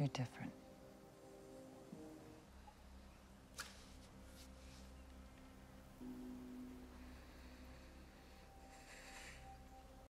You're different.